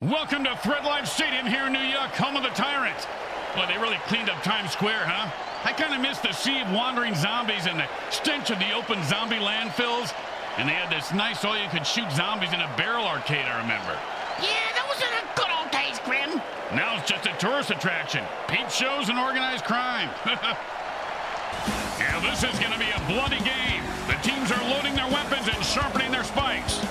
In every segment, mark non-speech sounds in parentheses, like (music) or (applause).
Welcome to Threatlife Stadium here in New Yuck, home of the Tyrants. Well, they really cleaned up Times Square, huh? I kind of miss the sea of wandering zombies and the stench of the open zombie landfills. And they had this nice all-you-could-shoot zombies in a barrel arcade, I remember. Yeah, that was in the good old days, Grim. Now it's just a tourist attraction. Peep shows and organized crime. (laughs) yeah, this is going to be a bloody game. The teams are loading their weapons and sharpening their spikes.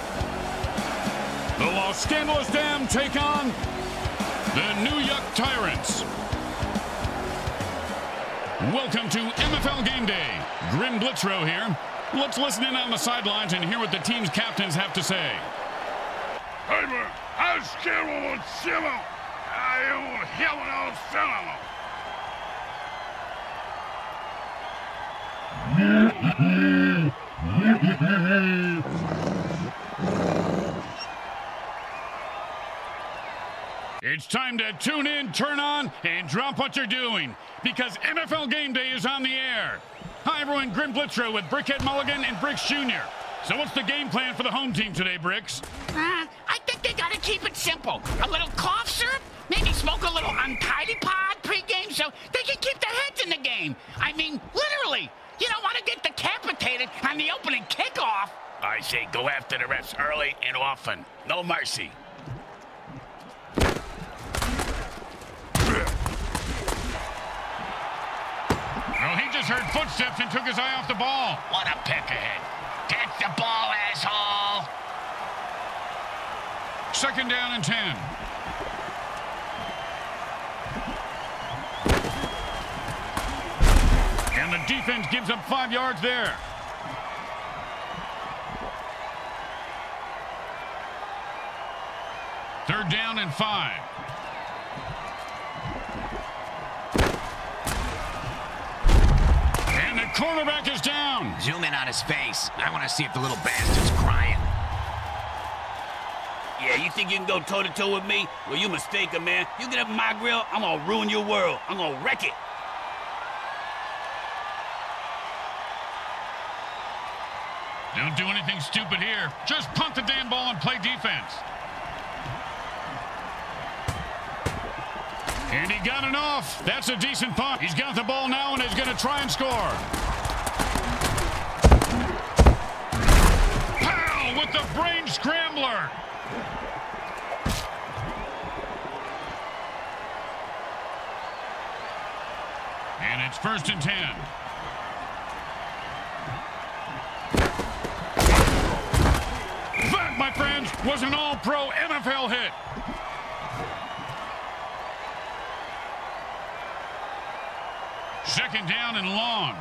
The Los Scandalous Damned take on the New Yuck Tyrants. Welcome to MFL Game Day. Grim Blitzrow here. Let's listen in on the sidelines and hear what the team's captains have to say. Heimer, Askero und Simo, Ayo Helen on Salamo. (laughs) It's time to tune in, turn on, and drop what you're doing because MFL Game Day is on the air. Hi, everyone. Grim Blitzrow with Brickhead Mulligan and Bricks Jr. So what's the game plan for the home team today, Bricks? Uh, I think they gotta keep it simple. A little cough syrup, maybe smoke a little untidy pod pregame so they can keep their heads in the game. I mean, literally. You don't want to get decapitated on the opening kickoff. I say go after the refs early and often. No mercy. Oh, he just heard footsteps and took his eye off the ball. What a pick ahead. Get the ball, asshole. Second down and 10. And the defense gives up five yards there. Third down and five. Cornerback is down. Zoom in on his face. I want to see if the little bastard's crying. Yeah, you think you can go toe-to-toe -to -toe with me? Well, you mistaken, man. You get up my grill, I'm gonna ruin your world. I'm gonna wreck it. Don't do anything stupid here. Just punt the damn ball and play defense. And he got it off. That's a decent punt. He's got the ball now and he's going to try and score. With the brain scrambler. And it's first and ten. That, my friends, was an all-pro MFL hit. Second down and long.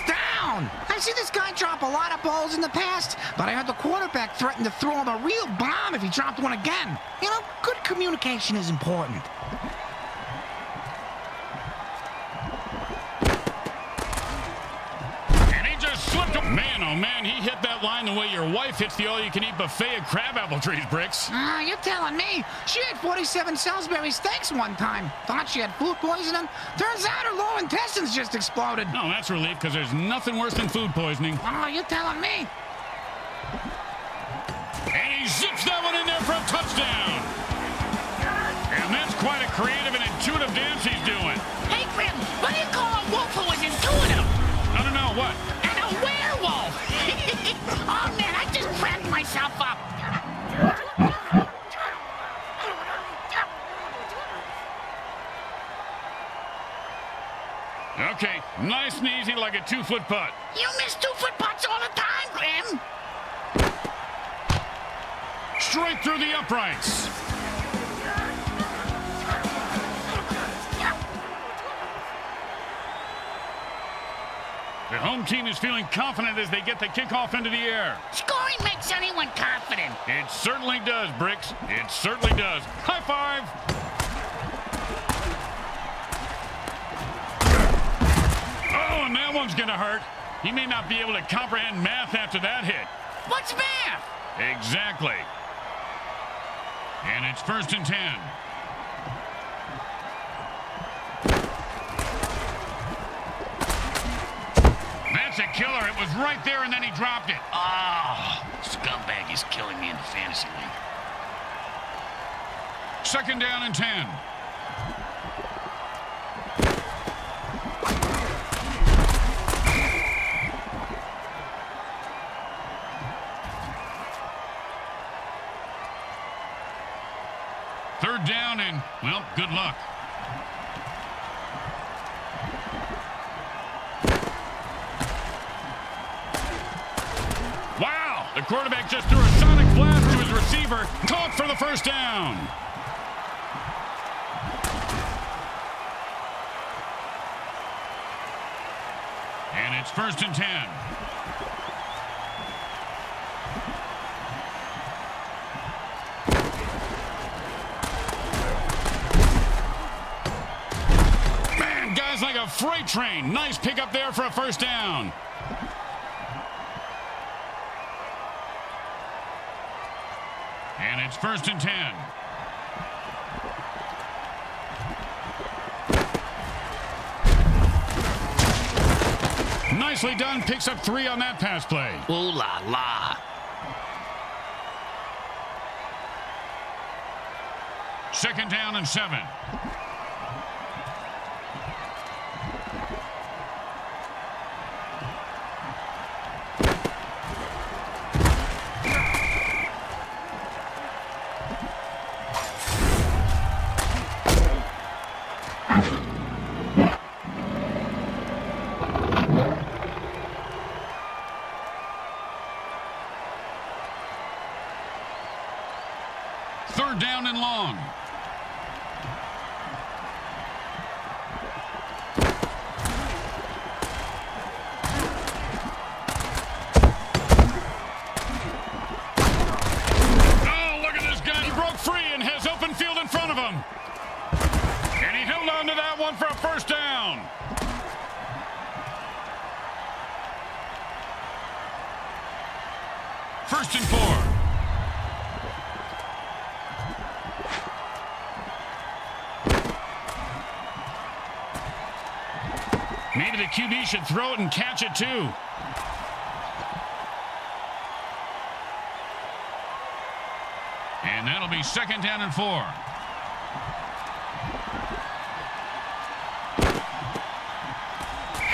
Down! I've seen this guy drop a lot of balls in the past, but I heard the quarterback threaten to throw him a real bomb if he dropped one again. You know, good communication is important. And he just slipped him. Man, oh man, he hit that line the way your wife hits the all-you-can-eat buffet of crabapple trees, Bricks. Ah, you're telling me. She ate 47 Salisbury steaks one time. Thought she had food poisoning. Turns out her lower intestines just exploded. No, that's relief because there's nothing worse than food poisoning. Oh, you're telling me. And he zips that one in there for a touchdown. And that's quite a creative and intuitive dance he's doing. Hey, Grim, what do you call a wolf who is intuitive? I don't know, what? And a werewolf. oh, man, I just cracked myself up. Okay, nice and easy like a two-foot putt. You miss two-foot putts all the time, Grim. Straight through the uprights. The home team is feeling confident as they get the kickoff into the air. Scoring makes anyone confident. It certainly does, Bricks. It certainly does. High five. Oh, and that one's going to hurt. He may not be able to comprehend math after that hit. What's math? Exactly. And it's first and ten. That's a killer. It was right there, and then he dropped it. Oh, scumbag is killing me in the fantasy league. Second down and 10. Third down and, well, good luck. Quarterback just threw a sonic blast to his receiver. Caught for the first down. And it's first and 10. Man, guys like a freight train. Nice pickup there for a first down. And it's first and 10. Nicely done. Picks up three on that pass play. Ooh la la. Second down and seven. For a first down. First and four. The QB should throw it and catch it too. And that'll be second down and four.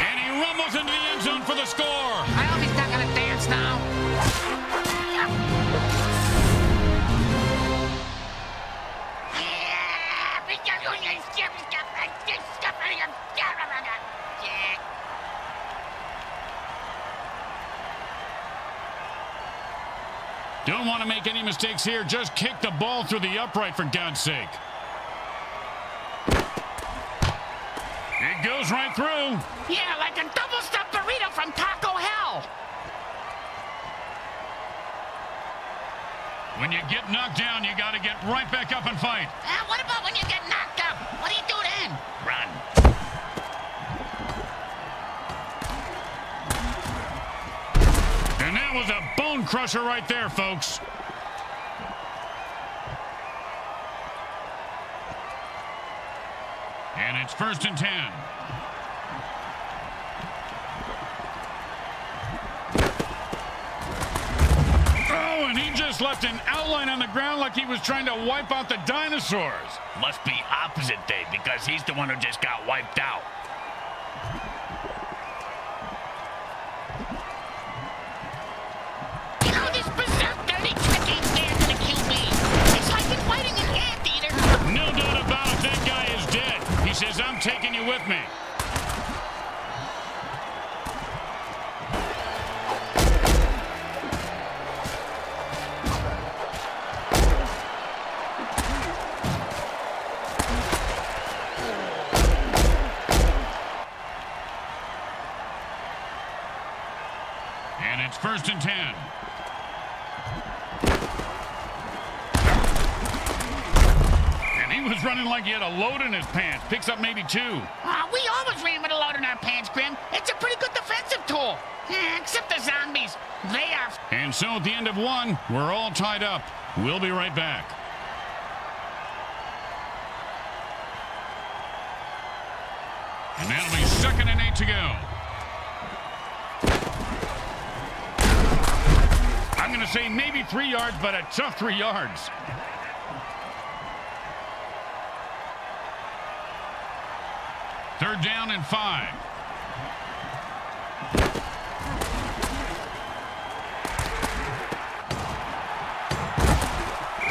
And he rumbles into the end zone for the score. Don't want to make any mistakes here. Just kick the ball through the upright, for God's sake. It goes right through. Yeah, like a double stuffed burrito from Taco Hell. When you get knocked down, you got to get right back up and fight. Uh, crusher right there, folks. And it's first and ten. Oh, and he just left an outline on the ground like he was trying to wipe out the dinosaurs. Must be opposite day because he's the one who just got wiped out. Taking you with me. Like he had a load in his pants. Picks up maybe two. Uh, we always ran with a load in our pants, Grim. It's a pretty good defensive tool. Eh, except the zombies. They are... And so at the end of one, we're all tied up. We'll be right back. And that'll be second and eight to go. I'm going to say maybe three yards, but a tough three yards. Third down and five.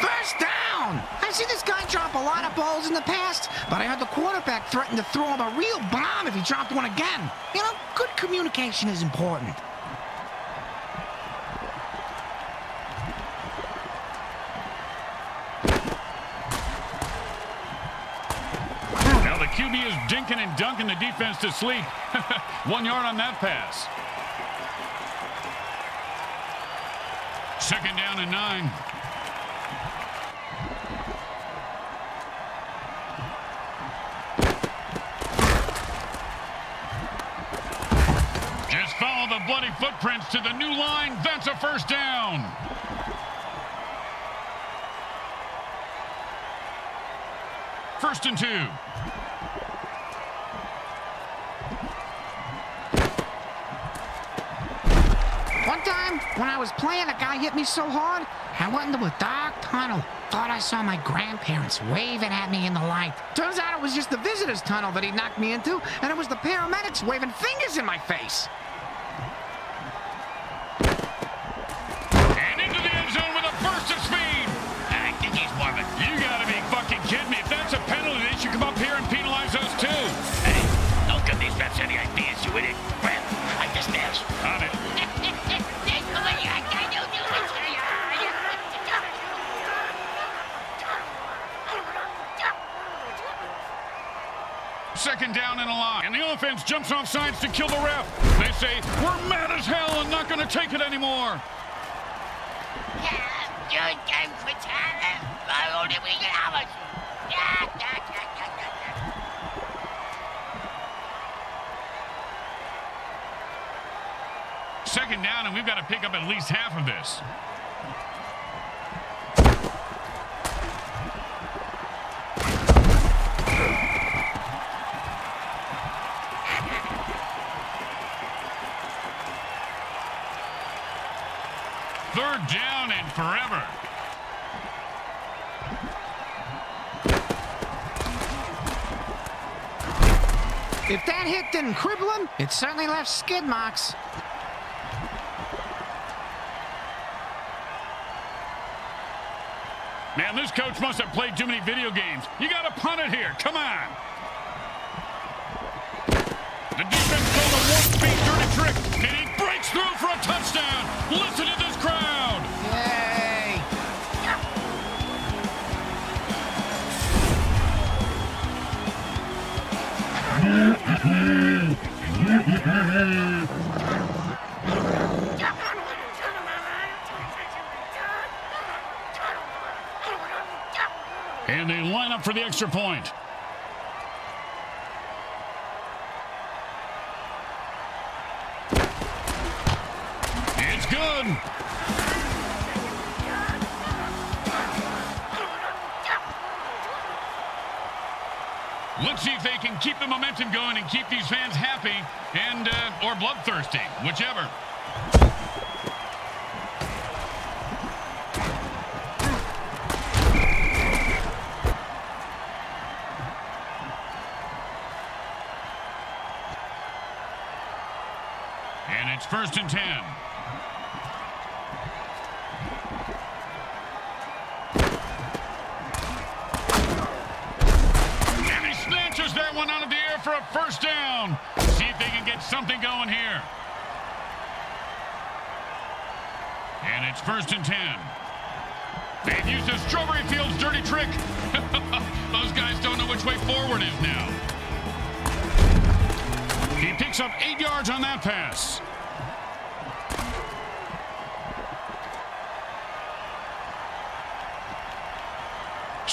First down! I've seen this guy drop a lot of balls in the past, but I heard the quarterback threaten to throw him a real bomb if he dropped one again. You know, good communication is important. And dunking the defense to sleep. (laughs) One yard on that pass. Second down and nine. Just follow the bloody footprints to the new line. That's a first down. First and two. Time, when I was playing, a guy hit me so hard, I went into a dark tunnel. Thought I saw my grandparents waving at me in the light. Turns out it was just the visitor's tunnel that he knocked me into, and it was the paramedics waving fingers in my face. Second down and a line. And the offense jumps off sides to kill the ref. They say, we're mad as hell and not going to take it anymore. Second down, and we've got to pick up at least half of this. Didn't cripple him, it certainly left skid marks. Man, this coach must have played too many video games. You got to punt it here. Come on. The defense called a warp-speed dirty trick, and he breaks through for a touchdown. Listen to this crowd. Yay! And they line up for the extra point. It's good. Let's see if they can keep the momentum going and keep these fans happy and uh, or bloodthirsty, whichever. And it's first and ten. And he snatches that one out of the air for a first down. See if they can get something going here. And it's first and ten. They've used a Strawberry Fields dirty trick. (laughs) Those guys don't know which way forward is now. He picks up eight yards on that pass.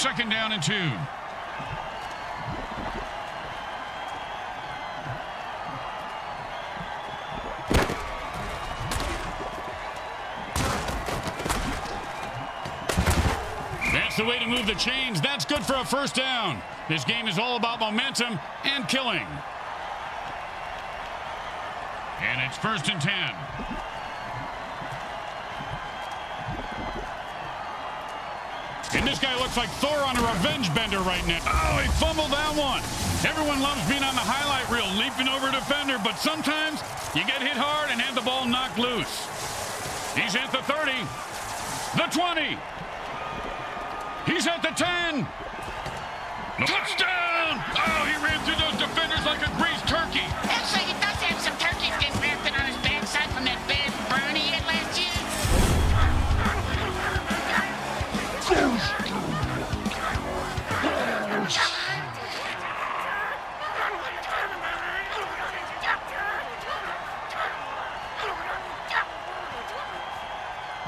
Second down and two. That's the way to move the chains. That's good for a first down. This game is all about momentum and killing. And it's first and ten. This guy looks like Thor on a revenge bender right now. Oh, he fumbled that one. Everyone loves being on the highlight reel, leaping over a defender, but sometimes you get hit hard and have the ball knocked loose. He's at the 30, the 20. He's at the 10. Touchdown! Oh, he ran through those defenders like a greased turkey. Actually, he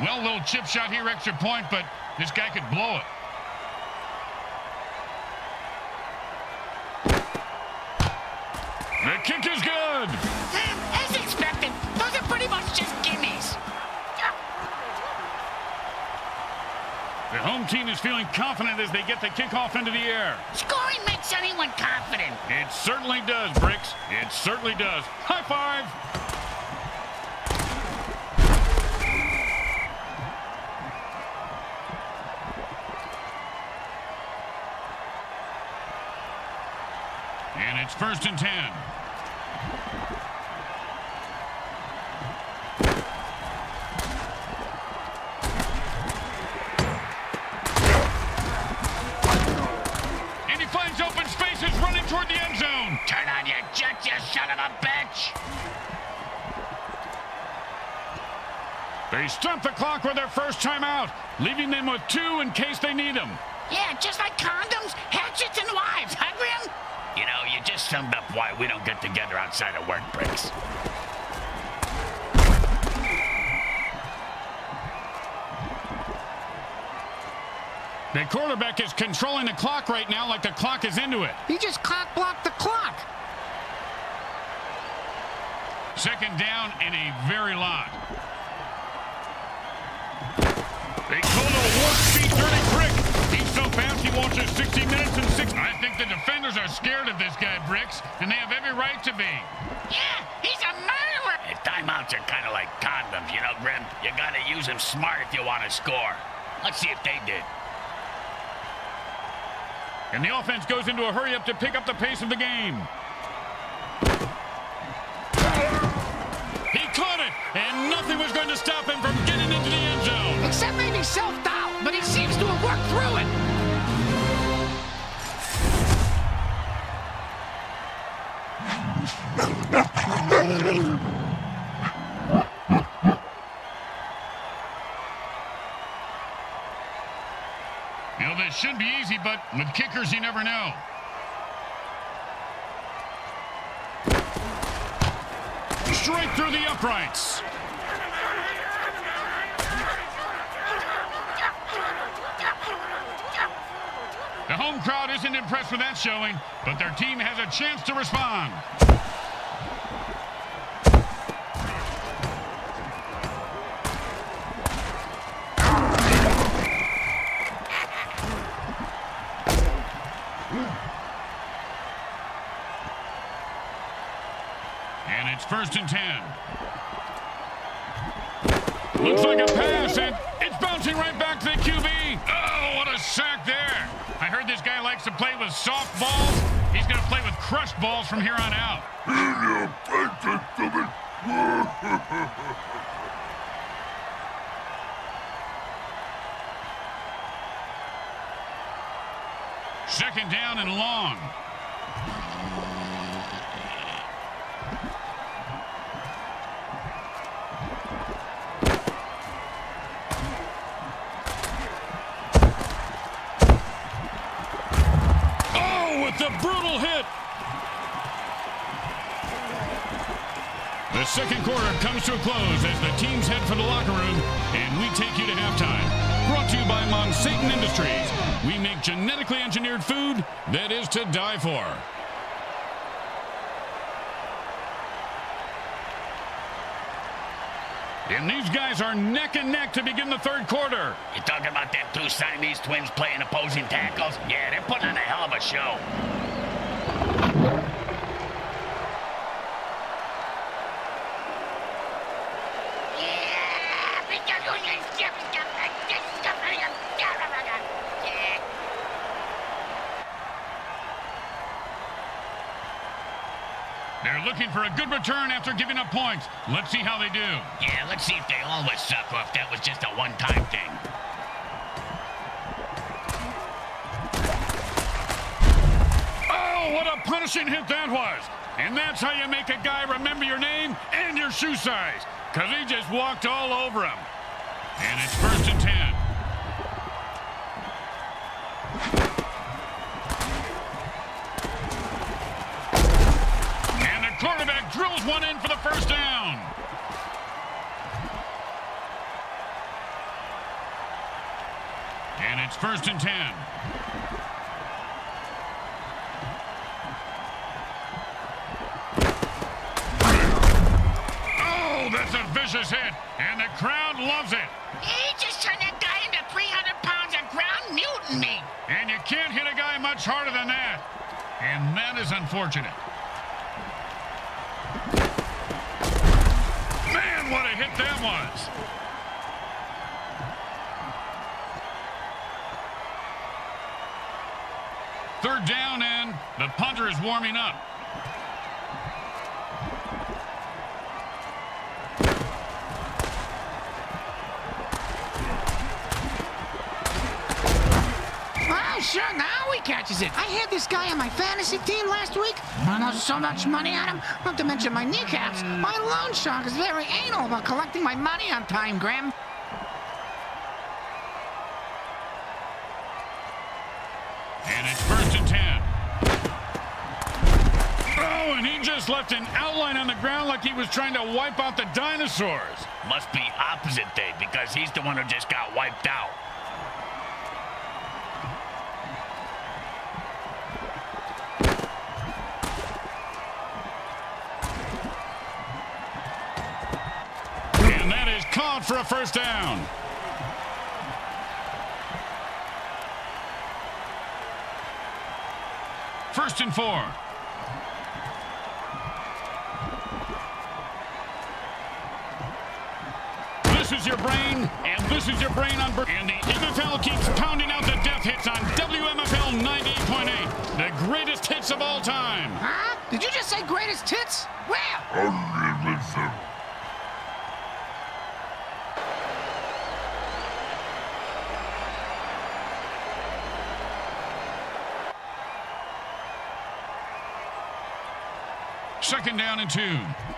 Well, little chip shot here, extra point, but this guy could blow it. The kick is good. As expected, those are pretty much just gimmies. The home team is feeling confident as they get the kickoff into the air. Scoring makes anyone confident. It certainly does, Bricks. It certainly does. High five. It's first and ten. And he finds open spaces running toward the end zone. Turn on your jet, you son of a bitch. They stump the clock with their first time out, leaving them with two in case they need them. Yeah, just like condoms, hatchets, and wives, huh, Grim? Summed up why we don't get together outside of work breaks. The quarterback is controlling the clock right now like the clock is into it. He just cock blocked the clock. Second down and a very lot. They he watches 60 minutes and six. I think the defenders are scared of this guy, Bricks, and they have every right to be. Yeah, he's a murderer. Hey, timeouts are kind of like condoms, you know, Grim? You gotta use them smart if you want to score. Let's see if they did. And the offense goes into a hurry up to pick up the pace of the game. He caught it, and nothing was going to stop him from getting into the end zone. Except maybe self-doubt, but he seems to have worked through it. You know, this should be easy, but with kickers, you never know. Straight through the uprights. The home crowd isn't impressed with that showing, but their team has a chance to respond. And it's first and ten. Looks like a pass, and it's bouncing right back to the QB. Oh, what a sack there. I heard this guy likes to play with soft balls. He's going to play with crushed balls from here on out. (laughs) Second down and long. The brutal hit. The second quarter comes to a close as the teams head for the locker room, and we take you to halftime. Brought to you by Monsatan Industries. We make genetically engineered food that is to die for. And these guys are neck and neck to begin the third quarter. You talking about them two Siamese twins playing opposing tackles? Yeah, they're putting on a hell of a show. They're looking for a good return after giving up points. Let's see how they do. Yeah, let's see if they always suck or if that was just a one-time thing. Oh, what a punishing hit that was. And that's how you make a guy remember your name and your shoe size, because he just walked all over him. And it's first and ten. And the quarterback drills one in for the first down. And it's first and ten. Oh, that's a vicious hit, and the crowd loves it. He just turned that guy into 300 pounds of ground mutant meat. And you can't hit a guy much harder than that. And that is unfortunate. Man, what a hit that was. Third down, and the punter is warming up. Sure, now he catches it. I had this guy on my fantasy team last week. I lost so much money on him, not to mention my kneecaps. My loan shark is very anal about collecting my money on time, Grim. And it's first and ten. Oh, and he just left an outline on the ground like he was trying to wipe out the dinosaurs. Must be opposite day because he's the one who just got wiped out. That is caught for a first down. First and four. This is your brain, and this is your brain on... And the MFL keeps pounding out the death hits on WMFL 98.8. The greatest hits of all time. Huh? Did you just say greatest hits? Where? Second down and two.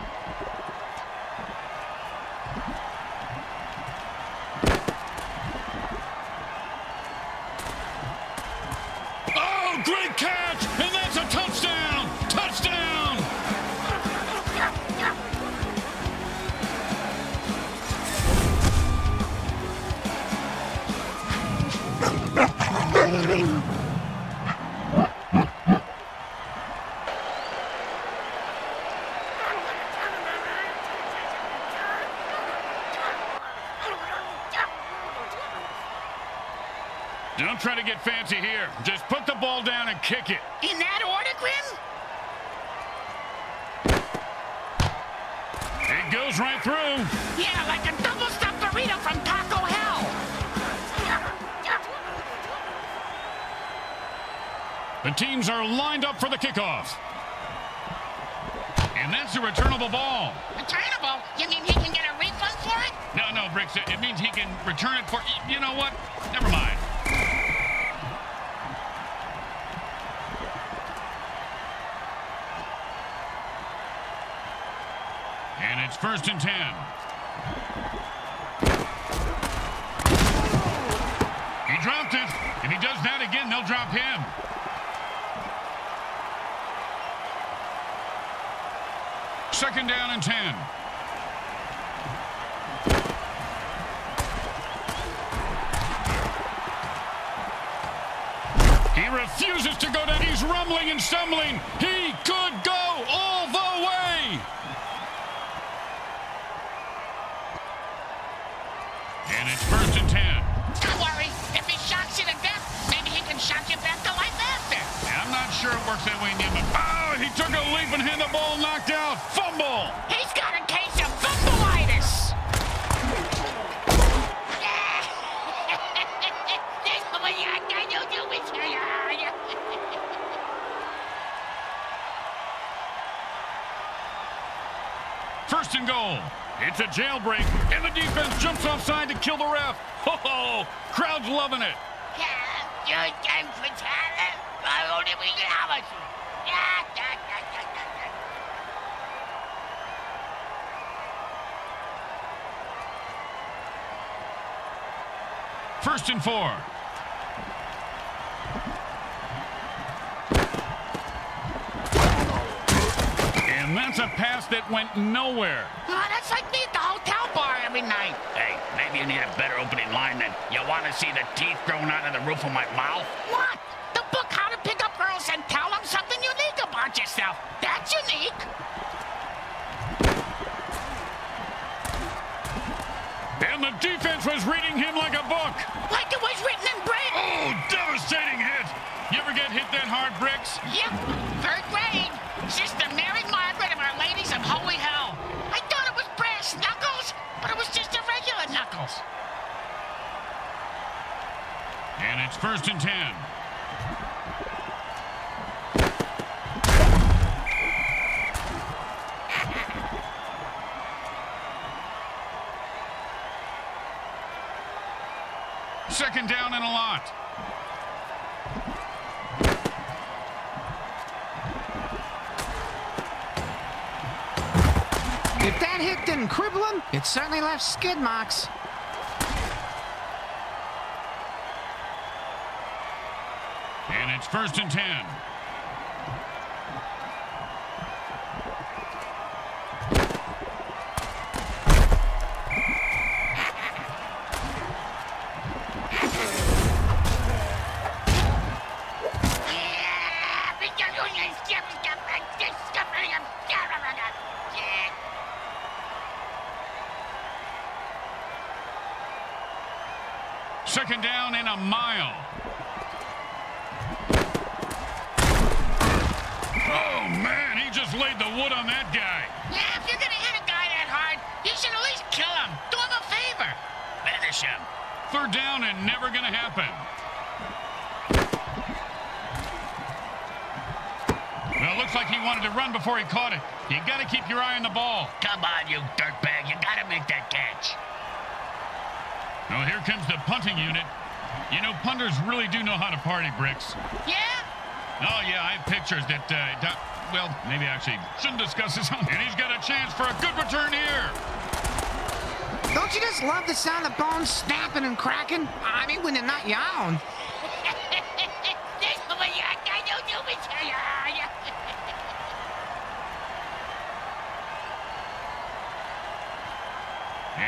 Don't try to get fancy here. Just put the ball down and kick it. In that order, Grim? It goes right through. Yeah, like a double-stuffed burrito from Taco Hell. The teams are lined up for the kickoff. And that's a returnable ball. Returnable? You mean he can get a refund for it? No, no, Bricks, it means he can return it for... You know what? Never mind. And it's first and ten. He dropped it. If he does that again, they'll drop him. Second down and ten. He refuses to go down. He's rumbling and stumbling. He could go all the way. And it's first and ten. Don't worry. If he shocks you to death, maybe he can shock you back to life after. Yeah, I'm not sure it works that way, Newman. Oh, he took a leap and had the ball knocked out. Fumble. He's got a case of fumbleitis. First and goal. It's a jailbreak, and the defense jumps offside to kill the ref. Ho ho! Crowd's loving it. First and four. And that's a pass that went nowhere. Oh, that's like me at the hotel bar every night. Hey, maybe you need a better opening line than you want to see the teeth growing out of the roof of my mouth? What? The book How to Pick Up Girls and Tell Them Something Unique About Yourself. That's unique. And the defense was reading him like a book. Like it was written in braille. Oh, devastating hit. You ever get hit that hard, Bricks? Yep, third grade. Sister Mary Margaret of Our Ladies of Holy Hell. I thought it was brass knuckles, but it was just irregular knuckles. And it's first and ten. Second down and a lot. If that hit didn't cripple him, it certainly left skid marks. And it's first and ten. Wanted to run before he caught it. You got to keep your eye on the ball. Come on, you dirtbag. You gotta make that catch. Well, here comes the punting unit. You know, punters really do know how to party, Bricks. Yeah? Oh, yeah, I have pictures that, uh, do- well, maybe I actually shouldn't discuss this. and he's got a chance for a good return here. Don't you just love the sound of bones snapping and cracking? I mean, when they're not your own.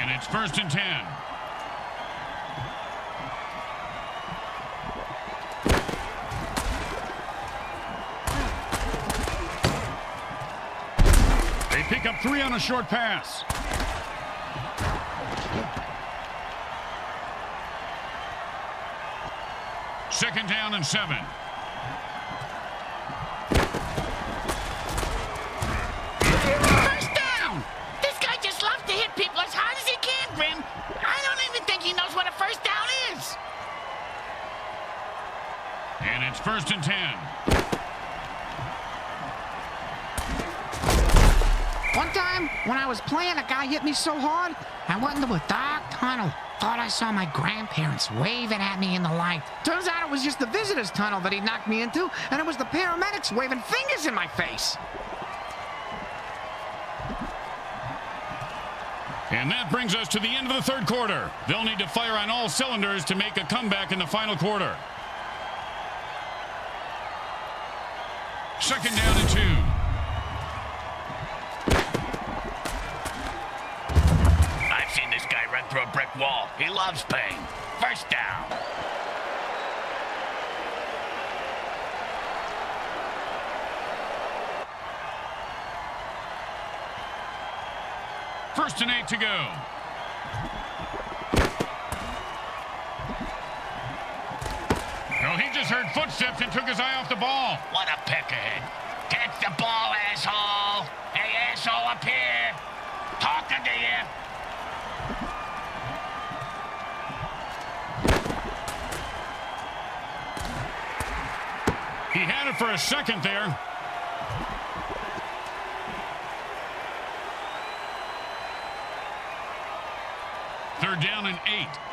And it's first and ten. They pick up three on a short pass. Second down and seven. And it's first and ten. One time, when I was playing, a guy hit me so hard, I went into a dark tunnel. Thought I saw my grandparents waving at me in the light. Turns out it was just the visitor's tunnel that he knocked me into, and it was the paramedics waving fingers in my face. And that brings us to the end of the third quarter. They'll need to fire on all cylinders to make a comeback in the final quarter. Second down and two. I've seen this guy run through a brick wall. He loves pain. First down. First and eight to go. just heard footsteps and took his eye off the ball. What a peck ahead. Get the ball, asshole. Hey, asshole, up here. Talking to you. He had it for a second there. Third down and eight.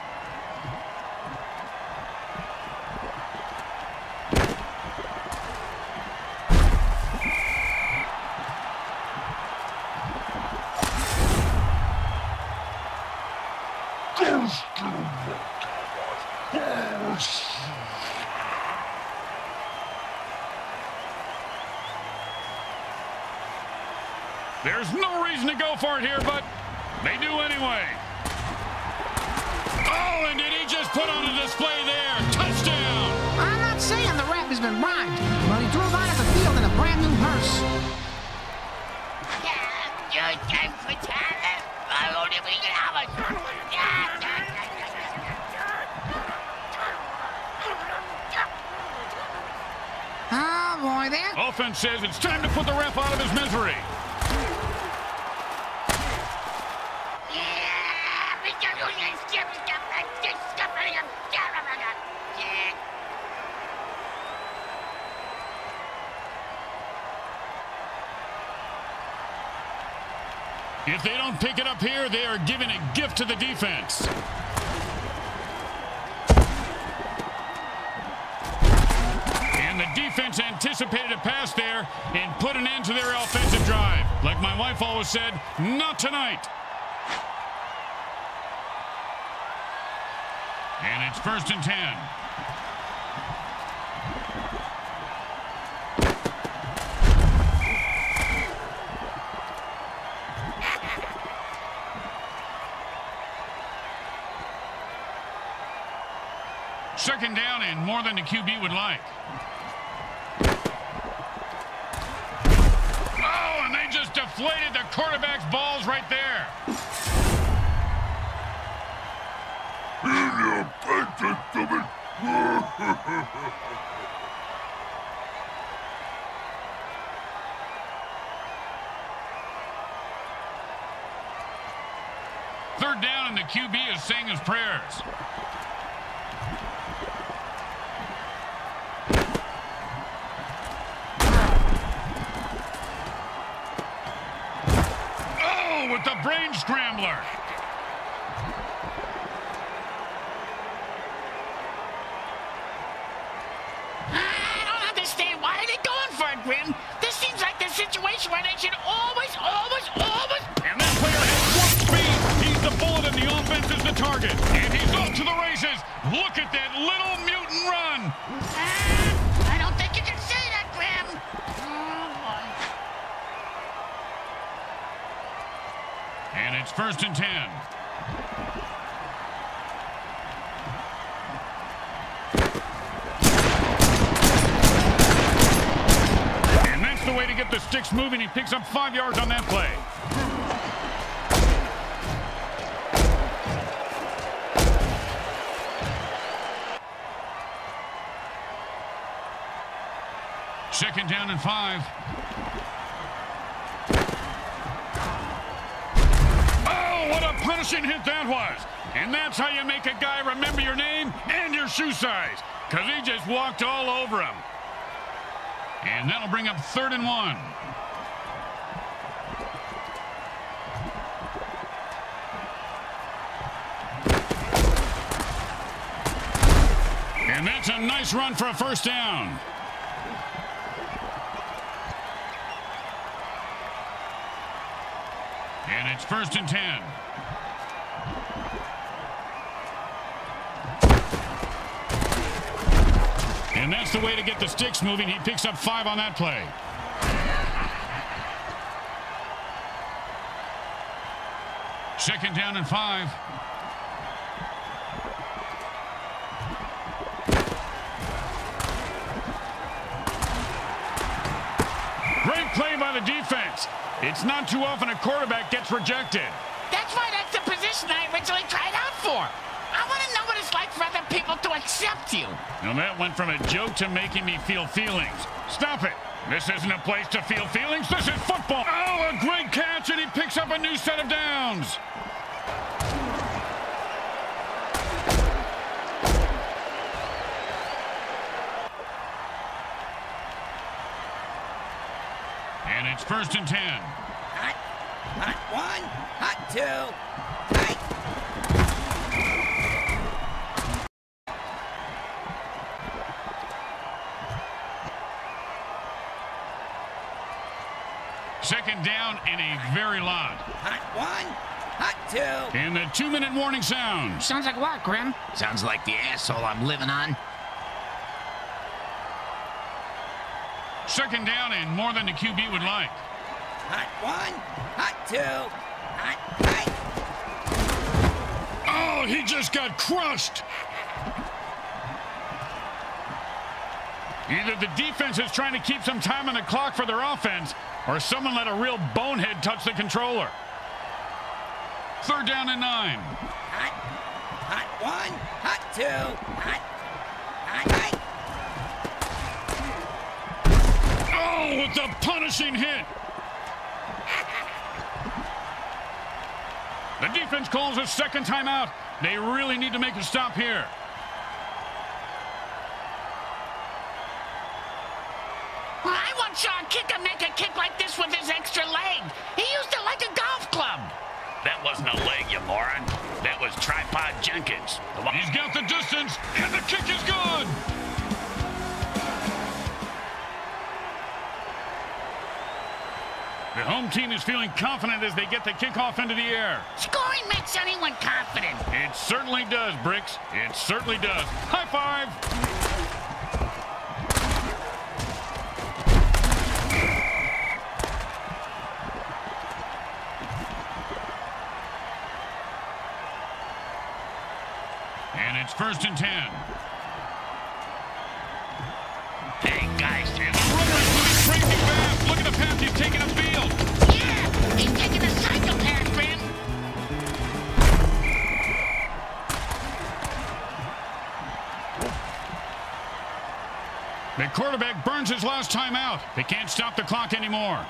Says it's time to put the ref out of his misery. If they don't pick it up here, they are giving a gift to the defense. Defense anticipated a pass there and put an end to their offensive drive. Like my wife always said, not tonight. And it's first and ten. Second down and more than the QB would like. Oh, and they just deflated the quarterback's balls right there. Third down and the QB is saying his prayers. With the brain scrambler. I don't understand. Why are they going for it, Grim? This seems like the situation where they should always, always, always... And that player has one speed. He's the bullet and the offense is the target. And he's off to the races. Look at that little first and ten. And that's the way to get the sticks moving. He picks up five yards on that play. Second down and five. Hit that was. And that's how you make a guy remember your name and your shoe size. Because he just walked all over him. And that'll bring up third and one. And that's a nice run for a first down. And it's first and ten. And that's the way to get the sticks moving. He picks up five on that play. Second down and five. Great play by the defense. It's not too often a quarterback gets rejected. That's why that's the position I originally tried out for. I want to know what it's like for other people to accept you. Now that went from a joke to making me feel feelings. Stop it. This isn't a place to feel feelings. This is football. Oh, a great catch, and he picks up a new set of downs. And it's first and ten. Hot, hot one, hot two, hot. Second down and a very lot. Hot one, hot two. And the two-minute warning sounds. Sounds like what, Grim? Sounds like the asshole I'm living on. Second down and more than the QB would like. Hot one, hot two, hot, hot. Oh, he just got crushed. Either the defense is trying to keep some time on the clock for their offense, or someone let a real bonehead touch the controller. Third down and nine. Hot, hot one, hot two, hot, hot, hot. Oh, with the punishing hit. The defense calls a second timeout. They really need to make a stop here. Well, I want Sean Kicker make a kick That wasn't a leg, you moron. That was Tripod Jenkins. He's got the distance, and the kick is good. The home team is feeling confident as they get the kickoff into the air. Scoring makes anyone confident. It certainly does, Bricks. It certainly does. High five. First and ten. Hey, guys, the runner's moving crazy fast. Look at the path he's taking upfield. Yeah, he's taking a psychopath, Grim. The quarterback burns his last time out. They can't stop the clock anymore.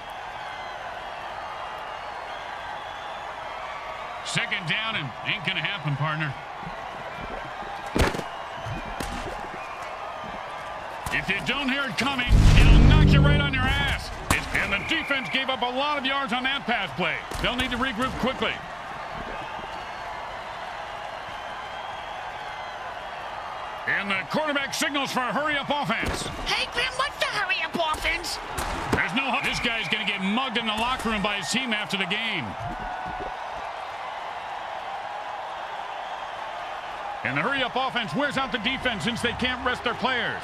Second down and ain't gonna happen, partner. If you don't hear it coming, it'll knock you right on your ass. It's- and the defense gave up a lot of yards on that pass play. They'll need to regroup quickly. And the quarterback signals for a hurry-up offense. Hey, Grim, what's the hurry-up offense? There's no. This guy's going to get mugged in the locker room by his team after the game. And the hurry-up offense wears out the defense since they can't rest their players.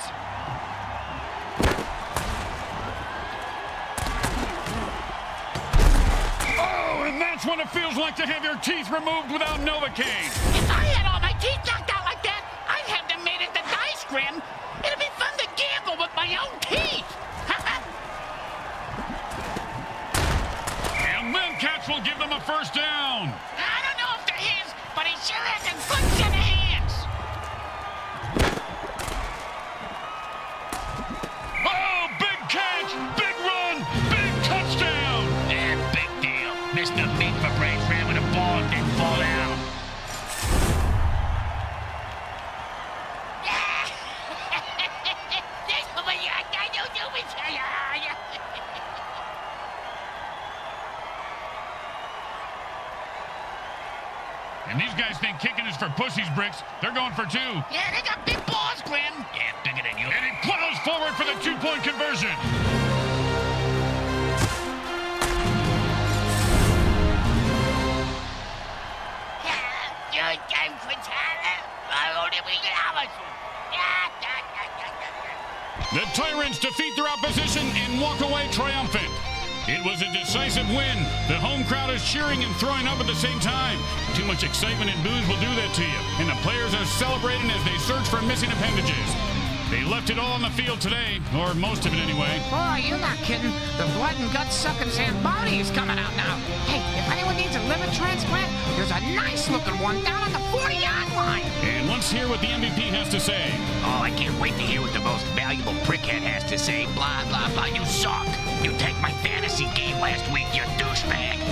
It feels like to have your teeth removed without Novocaine. If I had all my teeth knocked out like that, I'd have them made into dice, Grim. It'd be fun to gamble with my own teeth. (laughs) And then Cats will give them a first down. These guys think kicking is for pussies, Bricks. They're going for two. Yeah, they got big balls, Grim. Yeah, bigger than you. And he plows forward for the two-point conversion. The Tyrants defeat their opposition and walk away triumphant. It was a decisive win. The home crowd is cheering and throwing up at the same time. Too much excitement and booze will do that to you. And the players are celebrating as they search for missing appendages. They left it all on the field today, or most of it anyway. Oh, Boy, you're not kidding. The blood and gut sucking Zamboni is coming out now. Hey, if anyone needs a liver transplant, there's a nice looking one down on the 40 yard line. And let's hear what the MVP has to say. Oh, I can't wait to hear what the most valuable prickhead has to say. Blah, blah, blah. You suck. You take my fantasy game last week, you douchebag.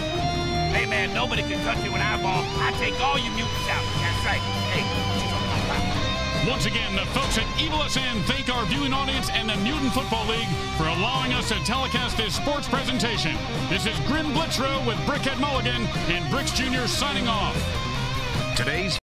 Hey, man, nobody can touch you with eyeball. I take all you mutants out. That's right. Hey, Once again, the folks at Evil SN thank our viewing audience and the Mutant Football League for allowing us to telecast this sports presentation. This is Grim Blitzrow with Brickhead Mulligan and Bricks Jr. signing off. Today's